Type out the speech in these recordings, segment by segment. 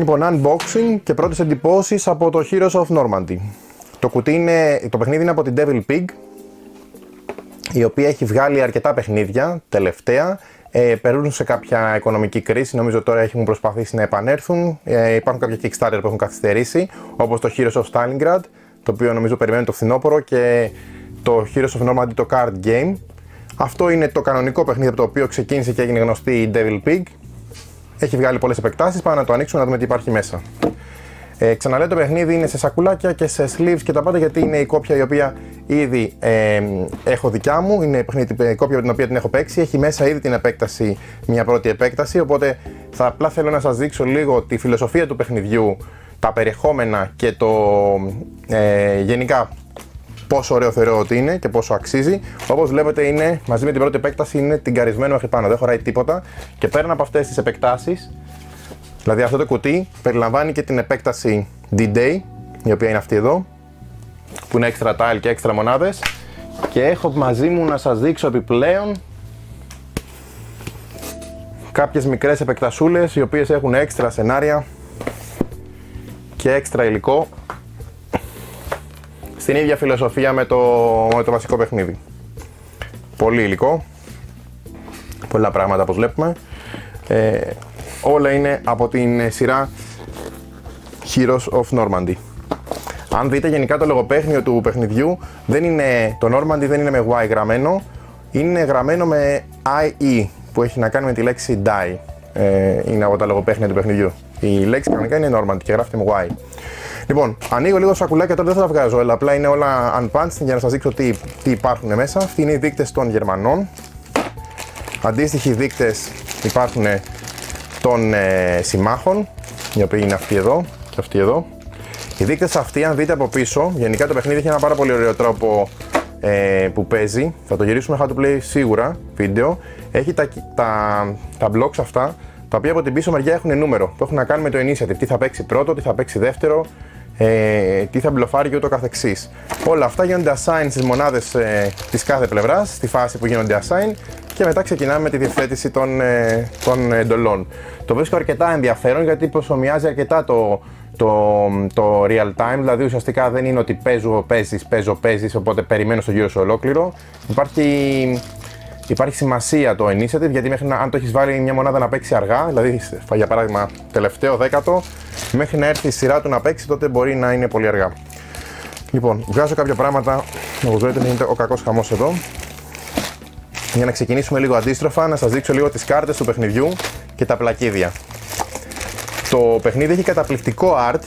Λοιπόν, unboxing και πρώτες εντυπώσεις από το Heroes of Normandy. Το κουτί είναι, το παιχνίδι είναι από την Devil Pig, η οποία έχει βγάλει αρκετά παιχνίδια τελευταία. Ε, περνούν σε κάποια οικονομική κρίση, νομίζω τώρα έχουν προσπαθήσει να επανέλθουν. Ε, υπάρχουν κάποια Kickstarter που έχουν καθυστερήσει, όπως το Heroes of Stalingrad, το οποίο νομίζω περιμένει το φθινόπωρο και το Heroes of Normandy το card game. Αυτό είναι το κανονικό παιχνίδι από το οποίο ξεκίνησε και έγινε γνωστή η Devil Pig. Έχει βγάλει πολλές επεκτάσεις, πάμε να το ανοίξουμε να δούμε τι υπάρχει μέσα. Ε, ξαναλέω το παιχνίδι είναι σε σακουλάκια και σε sleeves και τα πάντα γιατί είναι η κόπια η οποία ήδη ε, έχω δικιά μου, είναι η κόπια την οποία την έχω παίξει, έχει μέσα ήδη την επέκταση, μια πρώτη επέκταση, οπότε θα απλά θέλω να σας δείξω λίγο τη φιλοσοφία του παιχνιδιού, τα περιεχόμενα και το ε, γενικά πόσο ωραίο θεωρώ ότι είναι και πόσο αξίζει. Όπως βλέπετε, είναι μαζί με την πρώτη επέκταση είναι τυγκαρισμένο μέχρι πάνω, δεν χωράει τίποτα. Και πέραν από αυτές τις επεκτάσεις, δηλαδή αυτό το κουτί περιλαμβάνει και την επέκταση D-Day, η οποία είναι αυτή εδώ, που είναι extra tile και extra μονάδες. Και έχω μαζί μου να σας δείξω επιπλέον κάποιες μικρές επεκτασούλες οι οποίες έχουν έξτρα σενάρια και έξτρα υλικό στην ίδια φιλοσοφία με το, με το βασικό παιχνίδι. Πολύ υλικό, πολλά πράγματα όπως βλέπουμε. Ε, όλα είναι από την σειρά Heroes of Normandy. Αν δείτε γενικά το λογοπαίχνιο του παιχνιδιού, δεν είναι, το Normandy δεν είναι με Y γραμμένο, είναι γραμμένο με IE που έχει να κάνει με τη λέξη die. Ε, είναι από τα λογοπαίχνια του παιχνιδιού. Η λέξη κανονικά είναι Normandy και γράφεται με Y. Λοιπόν, ανοίγω λίγο σακουλάκια τώρα, δεν θα τα βγάζω, αλλά απλά είναι όλα unpunched για να σας δείξω τι, τι υπάρχουν μέσα. Αυτοί είναι οι δείκτες των Γερμανών. Αντίστοιχοι δείκτες υπάρχουν των ε, συμμάχων, οι οποίοι είναι αυτοί εδώ και αυτοί εδώ. Οι δείκτες αυτοί, αν δείτε από πίσω, γενικά το παιχνίδι έχει ένα πάρα πολύ ωραίο τρόπο ε, που παίζει. Θα το γυρίσουμε how to play σίγουρα βίντεο. Έχει τα, τα, τα blocks αυτά, τα οποία από την πίσω μεριά έχουν νούμερο που έχουν να κάνουν με το initiative. Τι θα παίξει πρώτο, τι θα παίξει δεύτερο, ε, τι θα μπλοφάρει και ούτω καθεξής. Όλα αυτά γίνονται assign στις μονάδες ε, της κάθε πλευράς, στη φάση που γίνονται assign και μετά ξεκινάμε με τη διευθέτηση των, ε, των εντολών. Το βρίσκω αρκετά ενδιαφέρον γιατί προσωμιάζει αρκετά το, το, το real time, δηλαδή ουσιαστικά δεν είναι ότι παίζω, παίζεις, παίζω, παίζεις, οπότε περιμένω στο γύρο σου ολόκληρο. Υπάρχει Υπάρχει σημασία το initiative γιατί μέχρι να, αν το έχεις βάλει μια μονάδα να παίξει αργά, δηλαδή για παράδειγμα τελευταίο δέκατο, μέχρι να έρθει η σειρά του να παίξει, τότε μπορεί να είναι πολύ αργά. Λοιπόν, βγάζω κάποια πράγματα, όπως βλέπετε γίνεται ο κακός χαμός εδώ. Για να ξεκινήσουμε λίγο αντίστροφα, να σας δείξω λίγο τις κάρτες του παιχνιδιού και τα πλακίδια. Το παιχνίδι έχει καταπληκτικό art,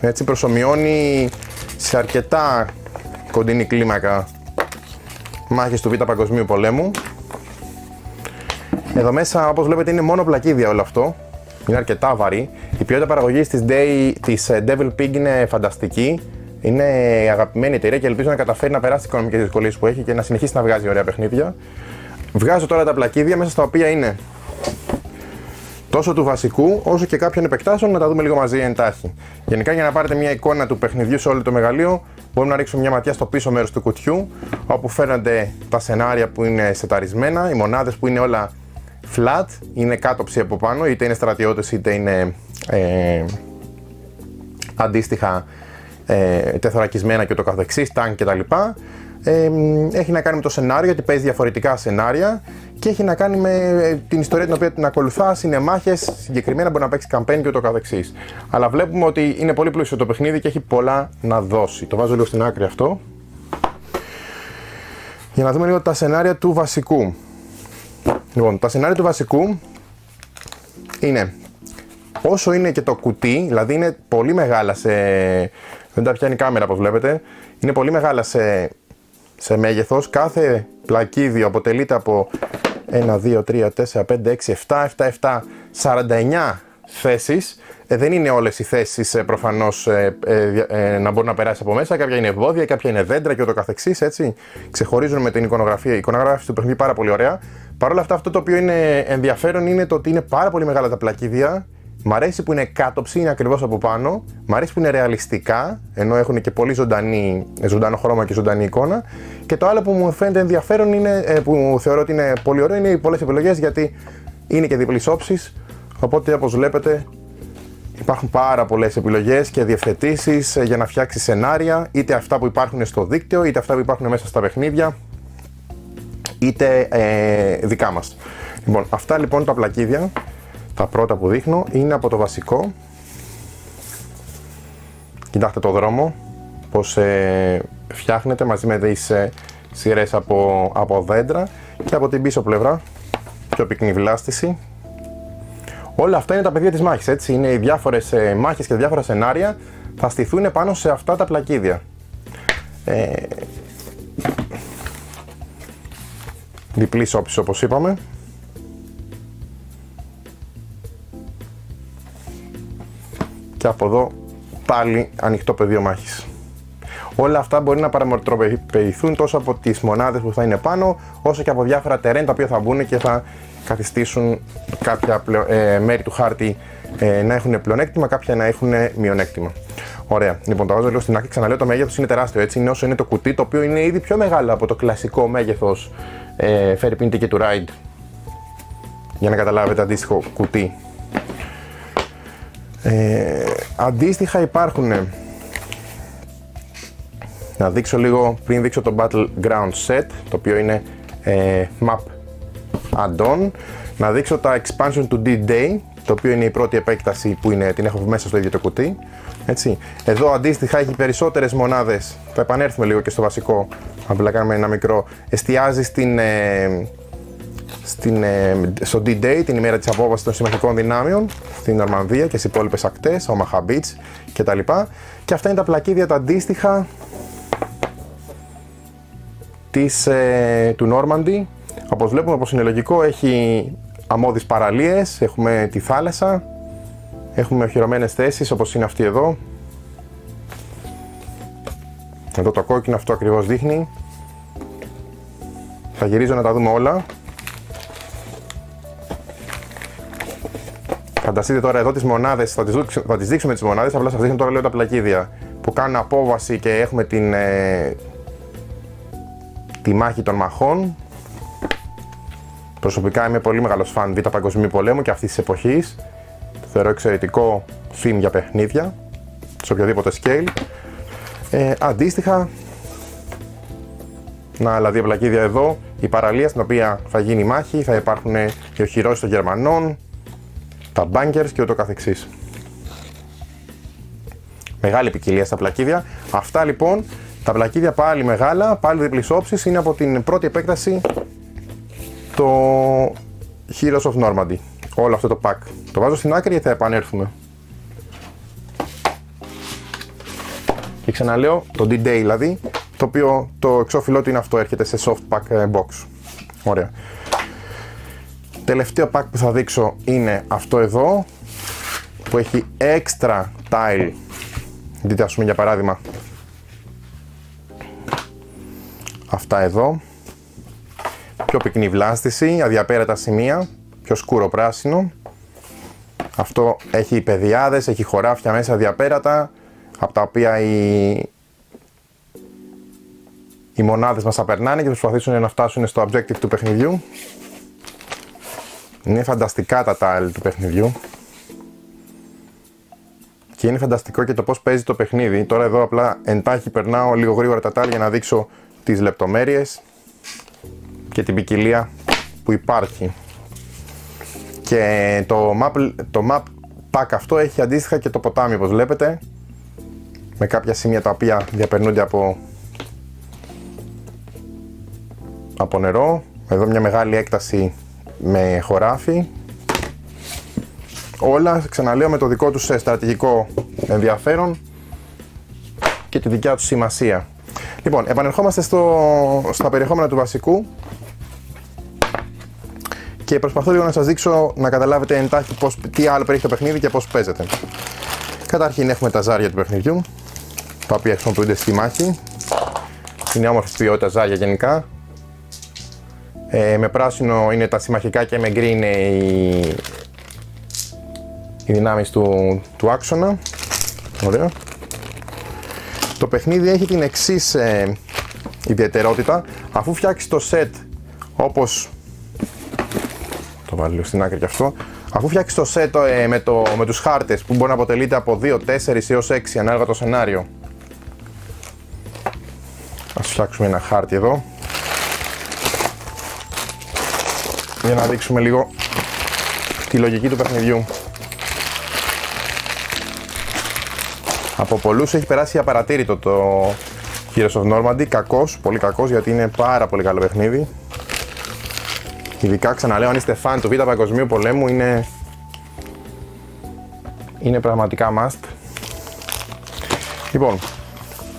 έτσι προσωμιώνει σε αρκετά κοντινή κλίμακα μάχες του Β' Παγκοσμίου Πολέμου. Εδώ μέσα, όπως βλέπετε, είναι μόνο πλακίδια όλο αυτό. Είναι αρκετά βαρύ. Η ποιότητα παραγωγής της, Day, της ε, Devil Pig είναι φανταστική. Είναι αγαπημένη εταιρεία και ελπίζω να καταφέρει να περάσει τις οικονομικές δυσκολίες που έχει και να συνεχίσει να βγάζει ωραία παιχνίδια. Βγάζω τώρα τα πλακίδια μέσα στα οποία είναι τόσο του βασικού όσο και κάποιων επεκτάσεων να τα δούμε λίγο μαζί εντάχει. Γενικά για να πάρετε μια εικόνα του παιχνιδιού σε όλο το μεγαλείο μπορούμε να ρίξουμε μια ματιά στο πίσω μέρος του κουτιού όπου φαίνονται τα σενάρια που είναι σεταρισμένα, οι μονάδες που είναι όλα flat, είναι κάτωψη από πάνω είτε είναι στρατιώτες είτε είναι ε, αντίστοιχα ε, τεθωρακισμένα και το καθεξής, τάγκ κτλ. Ε, έχει να κάνει με το σενάριο γιατί παίζει διαφορετικά σενάρια και έχει να κάνει με ε, την ιστορία την οποία την ακολουθά, είναι μάχε, συγκεκριμένα μπορεί να παίξει campaign και ούτω καθεξής. Αλλά βλέπουμε ότι είναι πολύ πλούσιο το παιχνίδι και έχει πολλά να δώσει. Το βάζω λίγο στην άκρη αυτό. Για να δούμε λίγο τα σενάρια του βασικού. Λοιπόν, τα σενάρια του βασικού είναι όσο είναι και το κουτί, δηλαδή είναι πολύ μεγάλα σε. Δεν τα πιάνει η κάμερα όπως βλέπετε. Είναι πολύ μεγάλα σε, σε μέγεθος. Κάθε πλακίδιο αποτελείται από 1, 2, 3, 4, 5, 6, 7, 7, 7, 49 θέσεις. Ε, δεν είναι όλες οι θέσεις ε, προφανώς ε, ε, ε, να μπορεί να περάσει από μέσα. Κάποια είναι ευώδια, κάποια είναι δέντρα και ούτω καθεξής, έτσι. Ξεχωρίζουν με την εικονογραφία. Η εικονογράφηση του παιχνίδι πάρα πολύ ωραία. Παρ' όλα αυτά αυτό το οποίο είναι ενδιαφέρον είναι το ότι είναι πάρα πολύ μεγάλα τα πλακίδια Μ' αρέσει που είναι κάτωψη, είναι ακριβώς από πάνω. Μ' αρέσει που είναι ρεαλιστικά, ενώ έχουν και πολύ ζωντανή, ζωντανό χρώμα και ζωντανή εικόνα. Και το άλλο που μου φαίνεται ενδιαφέρον είναι, ε, που θεωρώ ότι είναι πολύ ωραίο, είναι οι πολλές επιλογές γιατί είναι και διπλής όψης. Οπότε όπως βλέπετε Υπάρχουν πάρα πολλές επιλογές και διευθετήσεις ε, για να φτιάξει σενάρια, είτε αυτά που υπάρχουν στο δίκτυο, είτε αυτά που υπάρχουν μέσα στα παιχνίδια, είτε ε, δικά μας. Λοιπόν, αυτά λοιπόν τα πλακίδια, τα πρώτα που δείχνω, είναι από το βασικό. Κοιτάξτε το δρόμο, πως ε, φτιάχνεται μαζί με τις ε, σειρές από, από δέντρα και από την πίσω πλευρά, πιο πυκνή βλάστηση. Όλα αυτά είναι τα πεδία της μάχης, έτσι, είναι οι διάφορες ε, μάχες και διάφορα σενάρια θα στηθούν πάνω σε αυτά τα πλακίδια. Ε, διπλή όψη όπως είπαμε. Και από εδώ πάλι ανοιχτό πεδίο μάχης. Όλα αυτά μπορεί να παραμορφωθούν τόσο από τις μονάδες που θα είναι πάνω, όσο και από διάφορα τερέν τα οποία θα μπουν και θα καθιστήσουν κάποια ε, μέρη του χάρτη ε, να έχουν πλεονέκτημα, κάποια να έχουν μειονέκτημα. Ωραία. Λοιπόν, το βάζω λίγο στην άκρη. Ξαναλέω, το μέγεθος είναι τεράστιο. Έτσι είναι όσο είναι το κουτί, το οποίο είναι ήδη πιο μεγάλο από το κλασικό μέγεθος ε, Ferry Pin Ticket to Ride. Για να καταλάβετε αντίστοιχο κουτί. Ε, αντίστοιχα υπάρχουν να δείξω λίγο πριν δείξω το Battleground Set το οποίο είναι ε, map add-on να δείξω τα expansion του D-Day το οποίο είναι η πρώτη επέκταση που είναι, την έχω μέσα στο ίδιο το κουτί έτσι. Εδώ αντίστοιχα έχει περισσότερες μονάδες θα επανέλθουμε λίγο και στο βασικό απλά κάνουμε ένα μικρό εστιάζει στην, ε, στην, ε, στο D-Day, την ημέρα της απόβασης των συμμαχικών δυνάμεων στην Νορμανδία και στις υπόλοιπες ακτές, Omaha Beach κτλ. Και αυτά είναι τα πλακίδια τα αντίστοιχα της, ε, του Νόρμαντι. Όπως βλέπουμε, όπως είναι λογικό, έχει αμμώδεις παραλίες, έχουμε τη θάλασσα, έχουμε οχυρωμένες θέσεις όπως είναι αυτή εδώ. Εδώ το κόκκινο αυτό ακριβώς δείχνει. Θα γυρίζω να τα δούμε όλα. Φανταστείτε τώρα εδώ τις μονάδες, θα τις, θα τις δείξουμε τις μονάδες, απλά σας δείχνω τώρα λέω τα πλακίδια που κάνουν απόβαση και έχουμε την, ε, τη μάχη των μαχών. Προσωπικά είμαι πολύ μεγάλος φαν Β' Παγκοσμίου Πολέμου και αυτής της εποχής. Το θεωρώ εξαιρετικό film για παιχνίδια, σε οποιοδήποτε scale. Ε, αντίστοιχα, να άλλα δύο πλακίδια εδώ, η παραλία στην οποία θα γίνει η μάχη, θα υπάρχουν οι οχυρώσεις των Γερμανών, τα bunkers και ούτω καθεξής. Μεγάλη ποικιλία στα πλακίδια. Αυτά λοιπόν τα πλακίδια πάλι μεγάλα, πάλι διπλής όψης, είναι από την πρώτη επέκταση το Heroes of Normandy. Όλο αυτό το pack. Το βάζω στην άκρη γιατί θα επανέλθουμε. Και ξαναλέω, το D-Day δηλαδή, το οποίο το εξώφυλλό του είναι αυτό, έρχεται σε soft pack ε, box. Ωραία. Τελευταίο pack που θα δείξω είναι αυτό εδώ, που έχει extra tile. Δείτε ας πούμε για παράδειγμα Αυτά εδώ. Πιο πυκνή βλάστηση, αδιαπέρατα σημεία, πιο σκούρο πράσινο. Αυτό έχει πεδιάδες, έχει χωράφια μέσα αδιαπέρατα, από τα οποία οι, οι μονάδες μας απερνάνε και προσπαθήσουν να φτάσουν στο objective του παιχνιδιού. Είναι φανταστικά τα tile του παιχνιδιού. Και είναι φανταστικό και το πώς παίζει το παιχνίδι. Τώρα εδώ απλά εντάχει περνάω λίγο γρήγορα τα tile για να δείξω τις λεπτομέρειες και την ποικιλία που υπάρχει. Και το map, το map pack αυτό έχει αντίστοιχα και το ποτάμι όπως βλέπετε με κάποια σημεία τα οποία διαπερνούνται από, από νερό. Εδώ μια μεγάλη έκταση με χωράφι. Όλα, ξαναλέω, με το δικό τους στρατηγικό ενδιαφέρον και τη δικιά τους σημασία. Λοιπόν, επανερχόμαστε στο, στα περιεχόμενα του βασικού και προσπαθώ λίγο να σας δείξω να καταλάβετε εντάχει πώς, τι άλλο περιέχει το παιχνίδι και πώς παίζεται. Καταρχήν έχουμε τα ζάρια του παιχνιδιού, τα οποία χρησιμοποιούνται στη μάχη. Είναι όμορφη ποιότητα ζάρια γενικά. Ε, με πράσινο είναι τα συμμαχικά και με γκρι είναι οι, οι δυνάμεις του, του άξονα. Ωραία. Το παιχνίδι έχει την εξής ε, ιδιαιτερότητα. Αφού φτιάξεις το set όπως το βάλω στην άκρη και αυτό. Αφού φτιάξεις το set ε, με, το, με τους χάρτες που μπορεί να αποτελείται από 2, 4 έως 6 ανάλογα το σενάριο Ας φτιάξουμε ένα χάρτη εδώ για να δείξουμε λίγο τη λογική του παιχνιδιού. Από πολλούς έχει περάσει απαρατήρητο το Heroes of Normandy, κακός, πολύ κακός γιατί είναι πάρα πολύ καλό παιχνίδι. Ειδικά ξαναλέω αν είστε φαν του Β' Παγκοσμίου Πολέμου είναι, είναι πραγματικά must. Λοιπόν,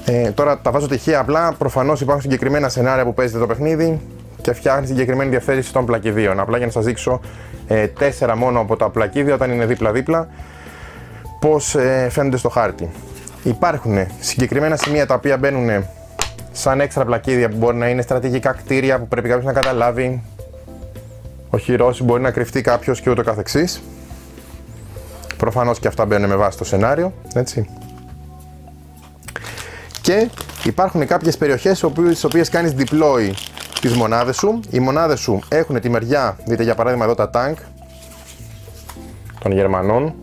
ε, τώρα τα βάζω τυχαία απλά, προφανώς υπάρχουν συγκεκριμένα σενάρια που παίζετε το παιχνίδι και φτιάχνει συγκεκριμένη διαθέτηση των πλακιδίων. Απλά για να σας δείξω ε, τέσσερα μόνο από τα πλακίδια όταν είναι δίπλα-δίπλα πώς ε, φαίνονται στο χάρτη. Υπάρχουν συγκεκριμένα σημεία τα οποία μπαίνουν σαν έξτρα πλακίδια που μπορεί να είναι στρατηγικά κτίρια που πρέπει κάποιος να καταλάβει ο χειρός μπορεί να κρυφτεί κάποιος και ούτω καθεξής. Προφανώς και αυτά μπαίνουν με βάση το σενάριο, έτσι. Και υπάρχουν κάποιες περιοχές στις οποίες κάνεις deploy τις μονάδες σου. Οι μονάδες σου έχουν τη μεριά, δείτε για παράδειγμα εδώ τα τάγκ των Γερμανών.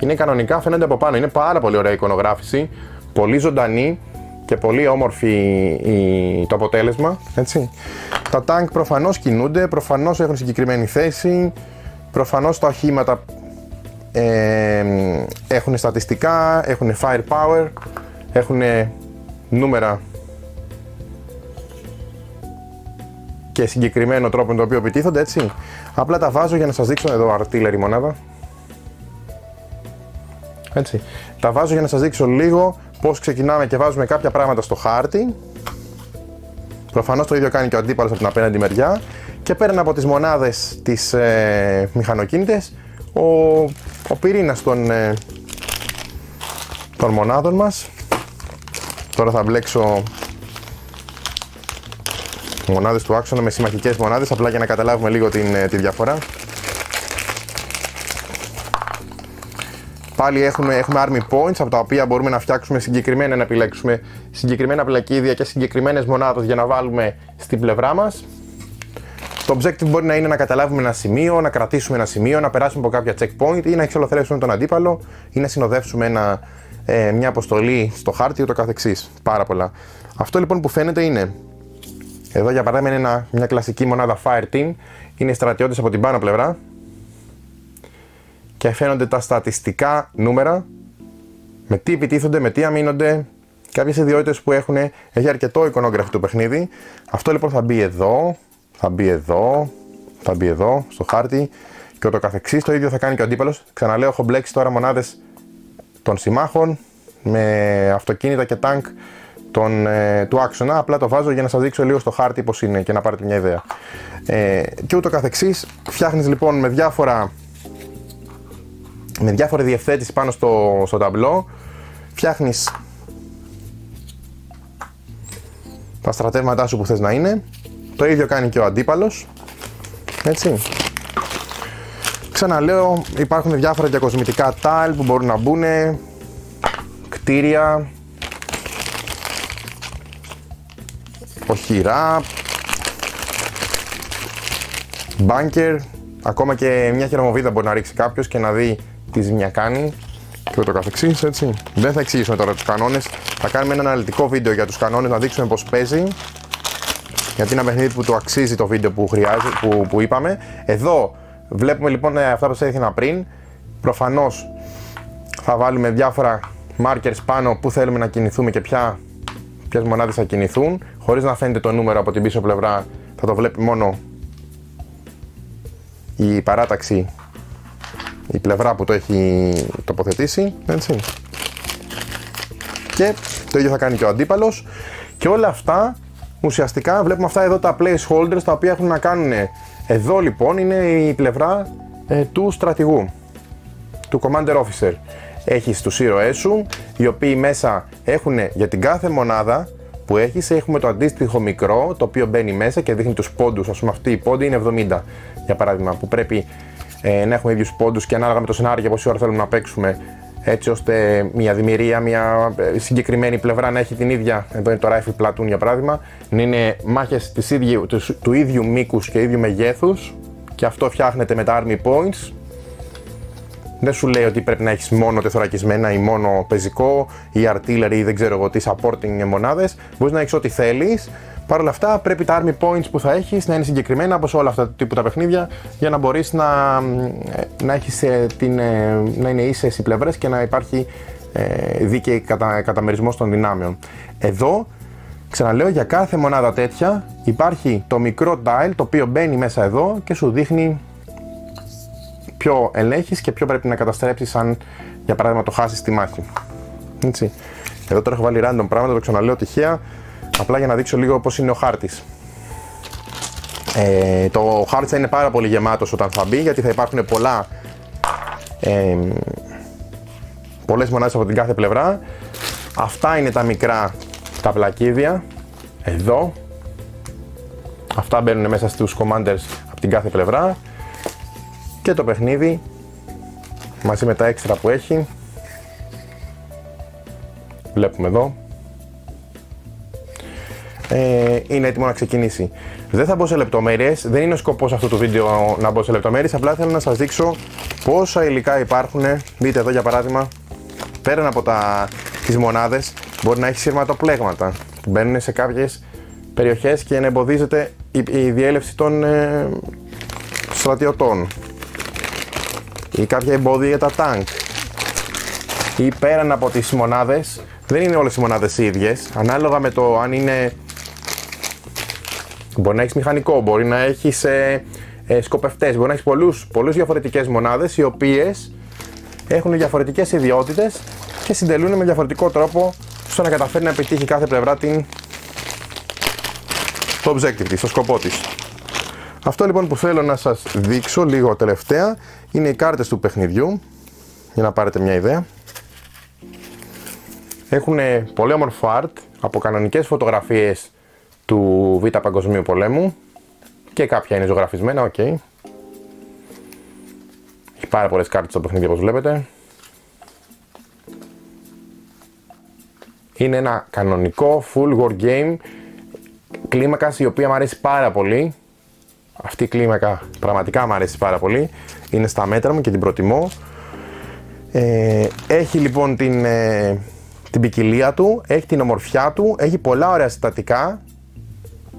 Είναι κανονικά, φαίνονται από πάνω, είναι πάρα πολύ ωραία εικονογράφηση, πολύ ζωντανή και πολύ όμορφη το αποτέλεσμα, έτσι. Τα τάγκ προφανώς κινούνται, προφανώς έχουν συγκεκριμένη θέση, προφανώς τα οχήματα ε, έχουν στατιστικά, έχουν firepower, έχουν νούμερα και συγκεκριμένο τρόπο με τον οποίο επιτίθονται, έτσι. Απλά τα βάζω για να σας δείξω εδώ αρτίλερη μονάδα. Έτσι. Τα βάζω για να σας δείξω λίγο πώς ξεκινάμε και βάζουμε κάποια πράγματα στο χάρτη. Προφανώς το ίδιο κάνει και ο αντίπαλος από την απέναντι μεριά. Και πέραν από τις μονάδες τις ε, μηχανοκίνητες, ο, ο πυρήνας των, ε, των μονάδων μας. Τώρα θα μπλέξω μονάδες του άξονα με συμμαχικές μονάδες, απλά για να καταλάβουμε λίγο την, ε, τη διαφορά. Πάλι έχουμε, έχουμε army points από τα οποία μπορούμε να φτιάξουμε συγκεκριμένα, να επιλέξουμε συγκεκριμένα πλακίδια και συγκεκριμένες μονάδες για να βάλουμε στην πλευρά μας. Το objective μπορεί να είναι να καταλάβουμε ένα σημείο, να κρατήσουμε ένα σημείο, να περάσουμε από κάποια checkpoint ή να εξολοθρεύσουμε τον αντίπαλο ή να συνοδεύσουμε ένα, ε, μια αποστολή στο χάρτη ούτω καθεξής. Πάρα πολλά. Αυτό λοιπόν που φαίνεται είναι εδώ για παράδειγμα είναι μια κλασική μονάδα Fire Team. Είναι οι στρατιώτες από την πάνω πλευρά. Και φαίνονται τα στατιστικά νούμερα. Με τι επιτίθονται, με τι αμήνονται. Κάποιες ιδιότητες που έχουν. Έχει αρκετό εικονόγραφη το παιχνίδι. Αυτό λοιπόν θα μπει εδώ. Θα μπει εδώ. Θα μπει εδώ στο χάρτη. Και ούτω καθεξής. Το ίδιο θα κάνει και ο αντίπαλος. Ξαναλέω έχω μπλέξει τώρα μονάδες των συμμάχων. Με αυτοκίνητα και τάγκ τον, ε, του άξονα, απλά το βάζω για να σας δείξω λίγο στο χάρτη πώς είναι και να πάρετε μια ιδέα. Ε, και ούτω καθεξής, φτιάχνεις λοιπόν με διάφορα με διάφορη διευθέτηση πάνω στο, στο ταμπλό, φτιάχνεις τα στρατεύματά σου που θες να είναι, το ίδιο κάνει και ο αντίπαλος, έτσι. Ξαναλέω, υπάρχουν διάφορα διακοσμητικά τάλ που μπορούν να μπουν, κτίρια, οχυρά, μπάνκερ, ακόμα και μια χειρομοβίδα μπορεί να ρίξει κάποιος και να δει τι ζημιά κάνει και ούτω καθεξής, έτσι. Δεν θα εξηγήσουμε τώρα τους κανόνες, θα κάνουμε ένα αναλυτικό βίντεο για τους κανόνες, να δείξουμε πώς παίζει, γιατί είναι ένα παιχνίδι που του αξίζει το βίντεο που, χρειάζεται, που, που είπαμε. Εδώ βλέπουμε λοιπόν ε, αυτά που σας έδειχνα πριν, προφανώς θα βάλουμε διάφορα markers πάνω που θέλουμε να κινηθούμε και ποια ποιες μονάδες θα κινηθούν, χωρίς να φαίνεται το νούμερο από την πίσω πλευρά, θα το βλέπει μόνο η παράταξη, η πλευρά που το έχει τοποθετήσει. Έτσι. Και το ίδιο θα κάνει και ο αντίπαλος. Και όλα αυτά ουσιαστικά βλέπουμε αυτά εδώ τα placeholders τα οποία έχουν να κάνουν. Εδώ λοιπόν είναι η πλευρά ε, του στρατηγού, του commander officer έχεις τους ήρωές σου, οι οποίοι μέσα έχουν για την κάθε μονάδα που έχεις, έχουμε το αντίστοιχο μικρό, το οποίο μπαίνει μέσα και δείχνει τους πόντους, ας πούμε αυτή η πόντη είναι 70, για παράδειγμα, που πρέπει ε, να έχουμε ίδιους πόντους και ανάλογα με το σενάριο για πόση ώρα θέλουμε να παίξουμε, έτσι ώστε μια δημιουργία, μια ε, συγκεκριμένη πλευρά να έχει την ίδια, εδώ είναι το rifle platoon για παράδειγμα, να είναι μάχες της ίδιου, τους, του ίδιου μήκους και ίδιου μεγέθους, και αυτό φτιάχνεται με τα Army Points. Δεν σου λέει ότι πρέπει να έχεις μόνο τεθωρακισμένα ή μόνο πεζικό ή artillery ή δεν ξέρω εγώ τι supporting μονάδες. Μπορείς να έχεις ό,τι θέλεις. Παρ' όλα αυτά πρέπει τα army points που θα έχεις να είναι συγκεκριμένα όπως όλα αυτά τα τύπου τα παιχνίδια για να μπορείς να, να, έχεις ε, την, ε, να είναι ίσες οι πλευρές και να υπάρχει ε, δίκαιη κατα, καταμερισμός των δυνάμεων. Εδώ Ξαναλέω, για κάθε μονάδα τέτοια υπάρχει το μικρό dial το οποίο μπαίνει μέσα εδώ και σου δείχνει ποιο ελέγχεις και ποιο πρέπει να καταστρέψεις αν για παράδειγμα το χάσεις στη μάχη. Έτσι. Εδώ τώρα έχω βάλει random πράγματα, το ξαναλέω τυχαία, απλά για να δείξω λίγο πώς είναι ο χάρτης. Ε, το χάρτη θα είναι πάρα πολύ γεμάτος όταν θα μπει γιατί θα υπάρχουν πολλά ε, πολλές μονάδες από την κάθε πλευρά. Αυτά είναι τα μικρά τα πλακίδια εδώ αυτά μπαίνουν μέσα στους commanders από την κάθε πλευρά και το παιχνίδι μαζί με τα έξτρα που έχει βλέπουμε εδώ ε, είναι έτοιμο να ξεκινήσει. Δεν θα μπω σε λεπτομέρειες, δεν είναι ο σκοπός αυτού του βίντεο να μπω σε λεπτομέρειες, απλά θέλω να σας δείξω πόσα υλικά υπάρχουν. Δείτε εδώ για παράδειγμα, πέραν από τα, τις μονάδες, μπορεί να έχει σειρματοπλέγματα που μπαίνουν σε κάποιες περιοχές και να εμποδίζεται η, η διέλευση των ε, στρατιωτών ή κάποια εμπόδια για τα τάγκ ή πέραν από τις μονάδες δεν είναι όλες οι μονάδες ίδιες ανάλογα με το αν είναι μπορεί να έχεις μηχανικό, μπορεί να έχεις ε, ε, σκοπευτές, μπορεί να έχεις πολλούς, πολλούς διαφορετικές μονάδες οι οποίες έχουν διαφορετικές ιδιότητες και συντελούν με διαφορετικό τρόπο στο να καταφέρει να επιτύχει κάθε πλευρά την το objective της, το σκοπό της. Αυτό λοιπόν που θέλω να σας δείξω λίγο τελευταία είναι οι κάρτες του παιχνιδιού για να πάρετε μια ιδέα. Έχουν πολύ όμορφο art από κανονικές φωτογραφίες του Β' Παγκοσμίου Πολέμου και κάποια είναι ζωγραφισμένα, οκ. Okay. Έχει πάρα πολλές κάρτες στο παιχνίδι όπως βλέπετε. Είναι ένα κανονικό full war game κλίμακας η οποία μου αρέσει πάρα πολύ. Αυτή η κλίμακα πραγματικά μου αρέσει πάρα πολύ. Είναι στα μέτρα μου και την προτιμώ. Ε, έχει λοιπόν την, ε, την ποικιλία του, έχει την ομορφιά του, έχει πολλά ωραία συστατικά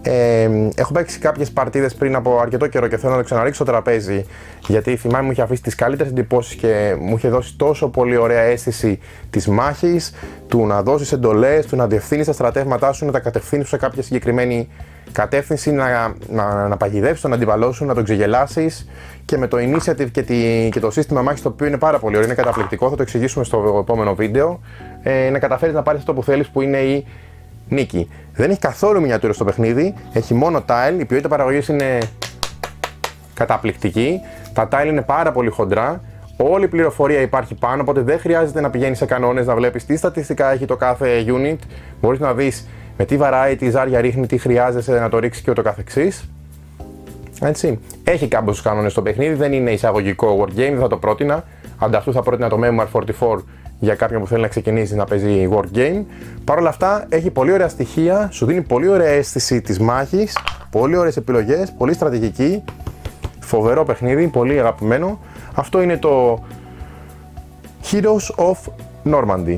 ε, έχω παίξει κάποιες παρτίδες πριν από αρκετό καιρό και θέλω να το ξαναρίξω στο τραπέζι. Γιατί θυμάμαι μου είχε αφήσει τις καλύτερες εντυπώσεις και μου είχε δώσει τόσο πολύ ωραία αίσθηση της μάχης, του να δώσεις εντολές, του να διευθύνεις τα στρατεύματά σου, να τα κατευθύνεις σε κάποια συγκεκριμένη κατεύθυνση, να, να, να παγιδεύσεις τον αντιπαλό σου, να τον ξεγελάσεις και με το initiative και, τη, και το σύστημα μάχης το οποίο είναι πάρα πολύ ωραίο, είναι καταπληκτικό, θα το εξηγήσουμε στο επόμενο βίντεο. Ε, να καταφέρεις να πάρεις αυτό που θέλεις που είναι η νίκη. Δεν έχει καθόλου μινιατούρα στο παιχνίδι, έχει μόνο tile, η ποιότητα παραγωγής είναι καταπληκτική, τα tile είναι πάρα πολύ χοντρά, όλη η πληροφορία υπάρχει πάνω, οπότε δεν χρειάζεται να πηγαίνεις σε κανόνες να βλέπεις τι στατιστικά έχει το κάθε unit. Μπορείς να δεις με τι variety ζάρια ρίχνει, τι χρειάζεσαι να το ρίξεις και ούτω καθεξής. Έτσι. Έχει κάποιου κανόνες στο παιχνίδι, δεν είναι εισαγωγικό wargame, δεν θα το πρότεινα. Ανταυτού θα πρότεινα το Memoir 44 για κάποιον που θέλει να ξεκινήσει να παίζει war game. Παρ' όλα αυτά έχει πολύ ωραία στοιχεία, σου δίνει πολύ ωραία αίσθηση της μάχης, πολύ ωραίες επιλογές, πολύ στρατηγική, φοβερό παιχνίδι, πολύ αγαπημένο. Αυτό είναι το Heroes of Normandy.